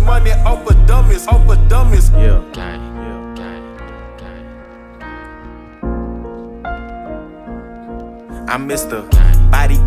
money off of dummies, off of dummies. Yeah, gang, yeah, gang, gang. I miss the Body